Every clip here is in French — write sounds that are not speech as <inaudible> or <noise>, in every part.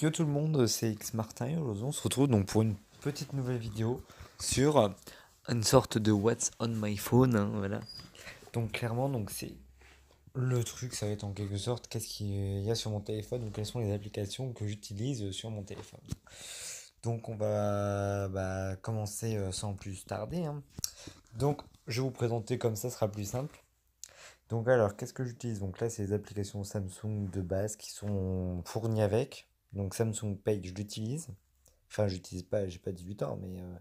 Yo tout le monde, c'est X Martin on se retrouve donc pour une petite nouvelle vidéo sur une sorte de What's on my phone, hein, voilà. Donc clairement donc c'est le truc, ça va être en quelque sorte qu'est-ce qu'il y a sur mon téléphone ou quelles sont les applications que j'utilise sur mon téléphone. Donc on va bah, commencer euh, sans plus tarder. hein. Donc je vais vous présenter comme ça, sera plus simple. Donc alors, qu'est-ce que j'utilise? Donc là, c'est les applications Samsung de base qui sont fournies avec. Donc Samsung Pay, je l'utilise. Enfin, j'utilise pas, j'ai pas 18 ans, mais euh,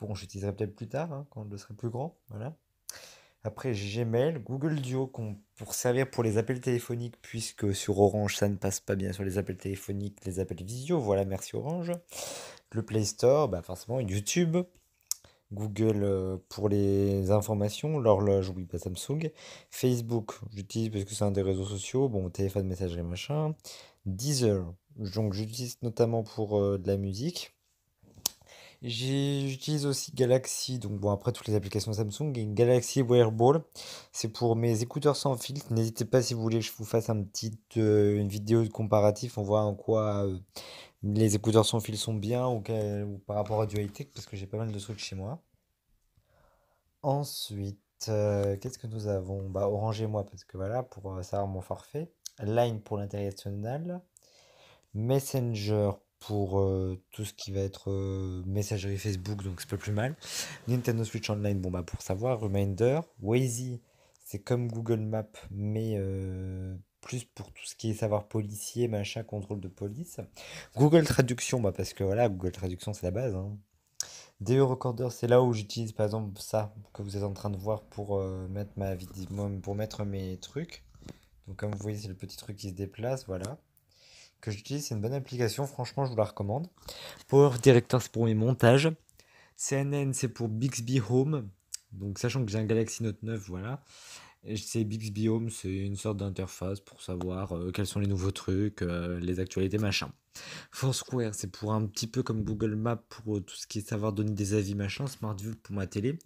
bon, j'utiliserai peut-être plus tard, hein, quand je serai plus grand. Voilà. Après, Gmail, Google Duo pour servir pour les appels téléphoniques, puisque sur Orange, ça ne passe pas bien sur les appels téléphoniques, les appels visio. Voilà, merci Orange. Le Play Store, bah forcément, YouTube. Google euh, pour les informations, l'horloge, oui, pas Samsung. Facebook, j'utilise parce que c'est un des réseaux sociaux, bon, téléphone, messagerie, machin. Deezer, donc j'utilise notamment pour euh, de la musique. J'utilise aussi Galaxy, donc bon, après toutes les applications Samsung, Galaxy Wearable, c'est pour mes écouteurs sans fil. N'hésitez pas si vous voulez que je vous fasse un petit, euh, une vidéo de comparatif, on voit en quoi euh, les écouteurs sans fil sont bien ou, ou par rapport à du high-tech, parce que j'ai pas mal de trucs chez moi. Ensuite, qu'est-ce que nous avons? Bah, Orange et moi, parce que voilà, pour savoir mon forfait. Line pour l'international. Messenger pour euh, tout ce qui va être euh, messagerie Facebook, donc c'est pas plus mal. Nintendo Switch Online, bon bah pour savoir. Reminder. Waze, c'est comme Google Maps, mais euh, plus pour tout ce qui est savoir policier, machin, contrôle de police. Google Traduction, bah parce que voilà, Google Traduction c'est la base, hein. DE Recorder, c'est là où j'utilise par exemple ça que vous êtes en train de voir pour mettre ma pour mettre mes trucs. Donc comme vous voyez, c'est le petit truc qui se déplace, voilà. Que j'utilise, c'est une bonne application, franchement, je vous la recommande. Power Director, c'est pour mes montages. CNN, c'est pour Bixby Home. Donc sachant que j'ai un Galaxy Note 9, voilà. C'est Bixby Home, c'est une sorte d'interface pour savoir euh, quels sont les nouveaux trucs, euh, les actualités, machin. Foursquare, c'est pour un petit peu comme Google Maps pour euh, tout ce qui est savoir donner des avis, machin. SmartView pour ma télé.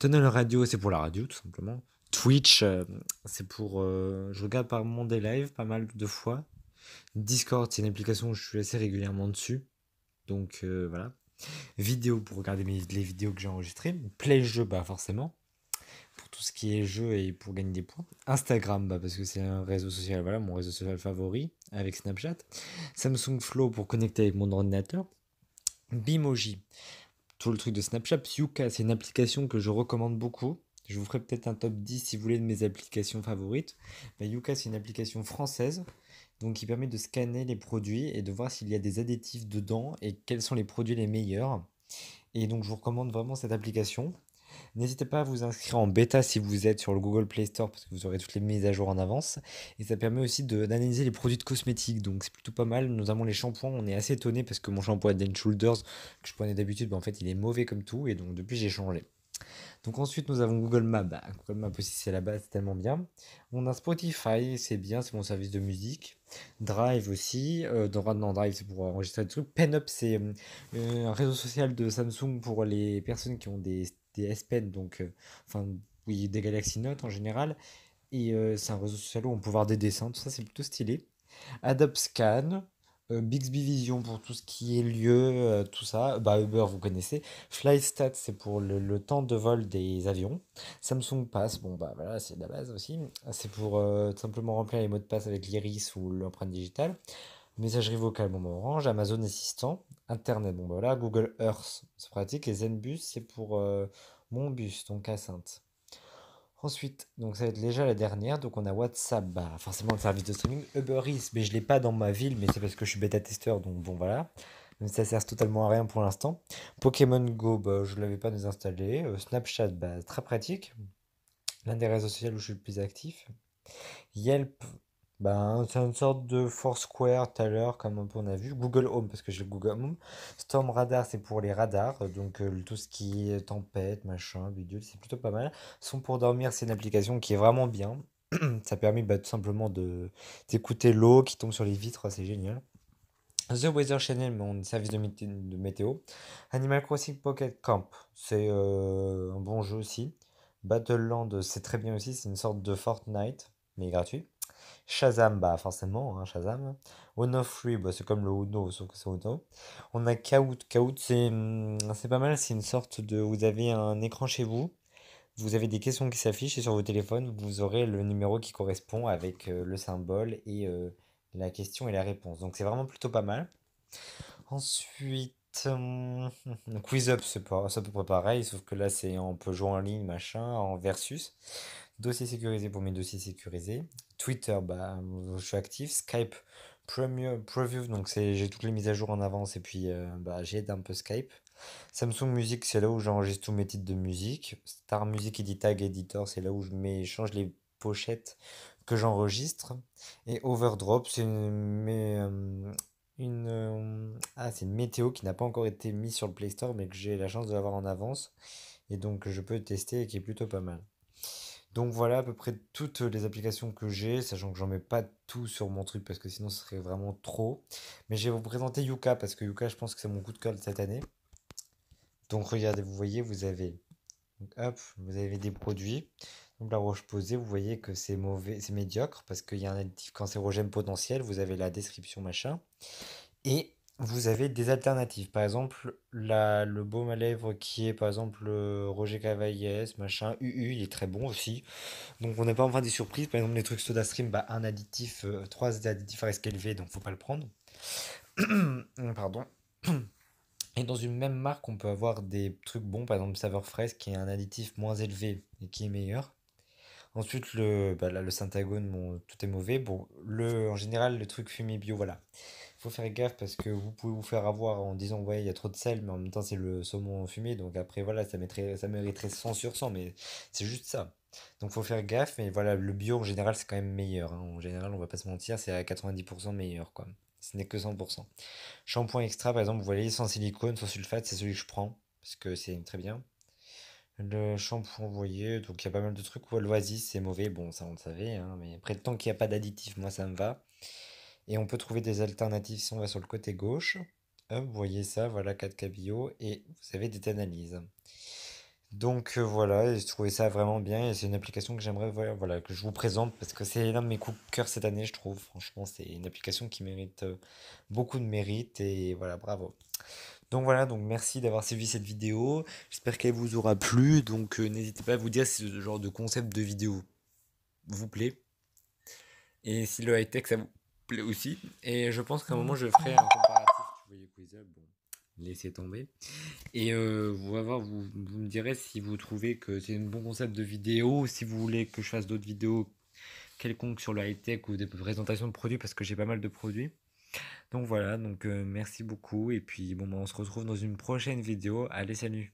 Tunnel Radio, c'est pour la radio, tout simplement. Twitch, euh, c'est pour. euh, je regarde par moment des lives pas mal de fois. Discord, c'est une application où je suis assez régulièrement dessus. Donc euh, voilà. Vidéo pour regarder les vidéos que j'ai enregistrées. Play jeu, bah forcément. Pour tout ce qui est jeu et pour gagner des points. Instagram, bah parce que c'est un réseau social, voilà, mon réseau social favori avec Snapchat. Samsung Flow pour connecter avec mon ordinateur. Bimoji, tout le truc de Snapchat. Yuka, c'est une application que je recommande beaucoup. Je vous ferai peut-être un top 10 si vous voulez de mes applications favorites. Bah, Yuka, c'est une application française donc qui permet de scanner les produits et de voir s'il y a des additifs dedans et quels sont les produits les meilleurs. Et donc je vous recommande vraiment cette application. N'hésitez pas à vous inscrire en bêta si vous êtes sur le Google Play Store parce que vous aurez toutes les mises à jour en avance. Et ça permet aussi d'analyser les produits de cosmétiques. Donc c'est plutôt pas mal, notamment les shampoings. On est assez étonné parce que mon shampoing Head Shoulders que je prenais d'habitude, bah, en fait il est mauvais comme tout. Et donc depuis j'ai changé. Donc ensuite nous avons Google Maps. Bah, Google Maps aussi c'est la base, c'est tellement bien. On a Spotify, c'est bien, c'est mon service de musique. Drive aussi. Euh, dans, Drive c'est pour enregistrer des trucs. PenUp c'est euh, un réseau social de Samsung pour les personnes qui ont des, des S Pen, donc euh, enfin oui des Galaxy Note en général. Et euh, c'est un réseau social où on peut voir des dessins, tout ça c'est plutôt stylé. Adobe Scan, euh, Bixby Vision pour tout ce qui est lieu, euh, tout ça. Bah, Uber, vous connaissez. Flystat, c'est pour le, temps de vol des avions. Samsung Pass, bon, bah c'est la base aussi. C'est pour euh, simplement remplir les mots de passe avec l'iris ou l'empreinte digitale. Messagerie vocale, bon, bah, Orange. Amazon Assistant. Internet, bon, bah voilà. Google Earth, c'est pratique. Et ZenBus, c'est pour mon bus, donc à. Ensuite, donc ça va être déjà la dernière. Donc on a WhatsApp, bah forcément le service de streaming. Uber Eats, mais je l'ai pas dans ma ville, mais c'est parce que je suis bêta-testeur, donc bon voilà. Mais ça sert totalement à rien pour l'instant. Pokémon Go, bah, je ne l'avais pas désinstallé. Euh, Snapchat, bah, très pratique. L'un des réseaux sociaux où je suis le plus actif. Yelp, ben, c'est une sorte de Foursquare tout à l'heure, comme on a vu. Google Home, parce que j'ai le Google Home. Storm Radar, c'est pour les radars. Donc, euh, tout ce qui est tempête, machin, bidule, c'est plutôt pas mal. Son pour dormir, c'est une application qui est vraiment bien. <clears throat> Ça permet bah, tout simplement d'écouter l'eau qui tombe sur les vitres, c'est génial. The Weather Channel, mon service de, mété- de météo. Animal Crossing Pocket Camp, c'est euh, un bon jeu aussi. Battleland, c'est très bien aussi, c'est une sorte de Fortnite, mais gratuit. Shazam, bah forcément, hein, Shazam. Ono Free, bah, c'est comme le Uno, sauf que c'est Uno. On a Kahoot. Kahoot, c'est hum, c'est pas mal, c'est une sorte de... Vous avez un écran chez vous, vous avez des questions qui s'affichent et sur vos téléphones, vous aurez le numéro qui correspond avec euh, le symbole et euh, la question et la réponse. Donc c'est vraiment plutôt pas mal. Ensuite, hum, <laughs> Quiz Up, c'est à peu près pareil, sauf que là, c'est on peut jouer en ligne, machin, en versus. Dossier sécurisé pour mes dossiers sécurisés. Twitter, bah, je suis actif. Skype, Preview, donc j'ai toutes les mises à jour en avance et puis euh, bah, j'aide un peu Skype. Samsung Music, c'est là où j'enregistre tous mes titres de musique. Star Music Edit Tag Editor, c'est là où je mets, change les pochettes que j'enregistre. Et Overdrop, c'est une, euh, une, euh, ah, une météo qui n'a pas encore été mise sur le Play Store, mais que j'ai la chance de l'avoir en avance. Et donc je peux tester et qui est plutôt pas mal. Donc voilà à peu près toutes les applications que j'ai, sachant que j'en mets pas tout sur mon truc parce que sinon ce serait vraiment trop. Mais je vais vous présenter Yuka parce que Yuka je pense que c'est mon coup de cœur cette année. Donc regardez, vous voyez, vous avez, hop, vous avez des produits. Donc la roche posée, vous voyez que c'est mauvais, c'est médiocre parce qu'il y a un additif cancérogène potentiel. Vous avez la description machin. Et vous avez des alternatives. Par exemple, la, le baume à lèvres qui est par exemple Roger Cavaillès, machin, UU, il est très bon aussi. Donc on n'est pas en train des surprises. Par exemple, les trucs SodaStream, bah, un additif, euh, trois additifs à risque élevé, donc faut pas le prendre. <coughs> Pardon. Et dans une même marque, on peut avoir des trucs bons, par exemple saveur fraise qui est un additif moins élevé et qui est meilleur. Ensuite, le, bah là, le syntagone, tout est mauvais. Bon, le, en général, le truc fumé bio, voilà. Faut faire gaffe parce que vous pouvez vous faire avoir en disant ouais il y a trop de sel mais en même temps c'est le saumon fumé donc après voilà ça mettrait ça mériterait 100 sur 100 mais c'est juste ça. Donc faut faire gaffe mais voilà le bio en général c'est quand même meilleur hein. En général on va pas se mentir c'est à 90% meilleur quoi. Ce n'est que 100%. Shampoing extra par exemple vous voyez sans silicone, sans sulfate c'est celui que je prends parce que c'est très bien. Le shampoing, vous voyez, donc il y a pas mal de trucs. L'oasis, c'est mauvais, bon, ça on le savait, hein, mais après, tant qu'il n'y a pas d'additif, moi ça me va. Et on peut trouver des alternatives si on va sur le côté gauche. vous voyez ça, voilà 4K bio et vous avez des analyses. Donc euh, voilà, je trouvais ça vraiment bien et c'est une application que j'aimerais que je vous présente parce que c'est l'un de mes coups de cœur cette année, je trouve. Franchement, c'est une application qui mérite euh, beaucoup de mérite et voilà, bravo. Donc voilà, donc merci d'avoir suivi cette vidéo. J'espère qu'elle vous aura plu. Donc euh, n'hésitez pas à vous dire si ce genre de concept de vidéo vous plaît. Et si le high-tech ça vous aussi. Et je pense qu'à un moment, je ferai un comparatif. Vous voyez Quizup, bon, laissez tomber. Et euh, vous, voir, vous, vous, me direz si vous trouvez que c'est un bon concept de vidéo, si vous voulez que je fasse d'autres vidéos quelconques sur le high-tech ou des présentations de produits, parce que j'ai pas mal de produits. Donc voilà, donc euh, merci beaucoup. Et puis bon, bah, on se retrouve dans une prochaine vidéo. Allez, salut